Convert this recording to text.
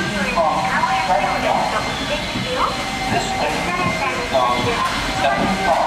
This is